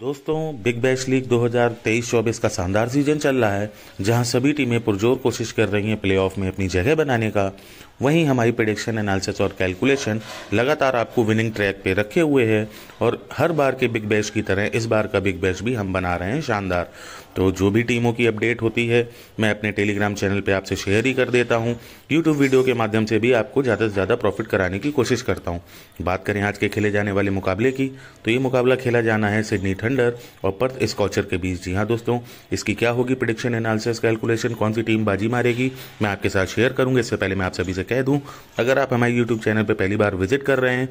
दोस्तों, big bash league 2023-24 का शानदार सीज़न चल रहा है, जहाँ सभी टीमें पुरजोर कोशिश कर रही हैं प्लेऑफ में अपनी जगह बनाने का। वहीं हमारी प्रिडिक्शन एनालिसिस और कैलकुलेशन लगातार आपको विनिंग ट्रैक पे रखे हुए हैं और हर बार के बिग बैश की तरह इस बार का बिग बैश भी हम बना रहे हैं शानदार। तो जो भी टीमों की अपडेट होती है, मैं अपने टेलीग्राम चैनल पे आपसे शेयर ही कर देता हूँ। यूट्यूब वीडियो के माध्यम से भी आपको ज़्यादा से ज़्यादा प्रॉफिट कराने की कोशिश करता हूँ। बात करें आज के खेले जाने वाले मुकाबले की तो ये मुकाबला खेला जाना है सिडनी थंडर और पर्थ स्कॉचर के बीच। जी हाँ दोस्तों, इसकी क्या होगी प्रिडिक्शन एनालिसिस कैलकुलेशन कौन सी टीम बाजी मारेगी, मैं आपके साथ शेयर करूँगा। इससे पहले मैं आप सभी से कह दूँ, अगर आप हमारे यूट्यूब चैनल पर पहली बार विज़िट कर रहे हैं,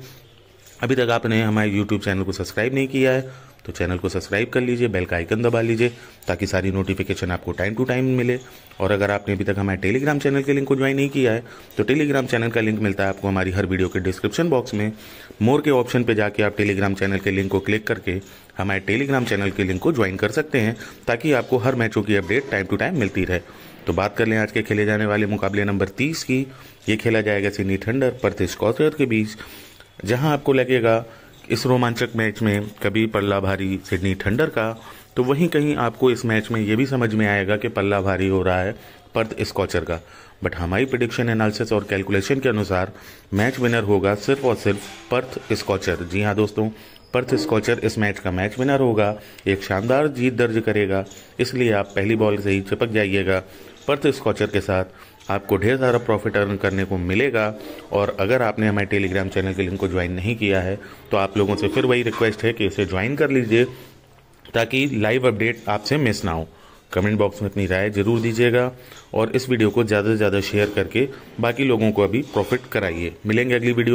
अभी तक आपने हमारे यूट्यूब चैनल को सब्सक्राइब नहीं किया है तो चैनल को सब्सक्राइब कर लीजिए, बेल का आइकन दबा लीजिए, ताकि सारी नोटिफिकेशन आपको टाइम टू टाइम मिले। और अगर आपने अभी तक हमारे टेलीग्राम चैनल के लिंक को ज्वाइन नहीं किया है तो टेलीग्राम चैनल का लिंक मिलता है आपको हमारी हर वीडियो के डिस्क्रिप्शन बॉक्स में। मोर के ऑप्शन पर जाके आप टेलीग्राम चैनल के लिंक को क्लिक करके हमारे टेलीग्राम चैनल के लिंक को ज्वाइन कर सकते हैं, ताकि आपको हर मैचों की अपडेट टाइम टू टाइम मिलती रहे। तो बात कर लें आज के खेले जाने वाले मुकाबले नंबर तीस की। ये खेला जाएगा सिडनी थंडर पर्थ स्कॉचर के बीच, जहाँ आपको लगेगा इस रोमांचक मैच में कभी पल्ला भारी सिडनी थंडर का। तो वहीं कहीं आपको इस मैच में ये भी समझ में आएगा कि पल्ला भारी हो रहा है पर्थ स्कॉचर का। बट हमारी प्रिडिक्शन एनालिसिस और कैलकुलेशन के अनुसार मैच विनर होगा सिर्फ़ और सिर्फ़ पर्थ स्कॉचर जी हाँ दोस्तों पर्थ स्कॉचर इस मैच का मैच विनर होगा। एक शानदार जीत दर्ज करेगा, इसलिए आप पहली बॉल से ही चिपक जाइएगा। पर्थ स्कॉचर के साथ आपको ढेर सारा प्रॉफिट अर्न करने को मिलेगा। और अगर आपने हमारे टेलीग्राम चैनल के लिंक को ज्वाइन नहीं किया है तो आप लोगों से फिर वही रिक्वेस्ट है कि इसे ज्वाइन कर लीजिए, ताकि लाइव अपडेट आपसे मिस ना हो। कमेंट बॉक्स में अपनी राय ज़रूर दीजिएगा और इस वीडियो को ज़्यादा से ज़्यादा शेयर करके बाकी लोगों को अभी प्रॉफिट कराइए। मिलेंगे अगली वीडियो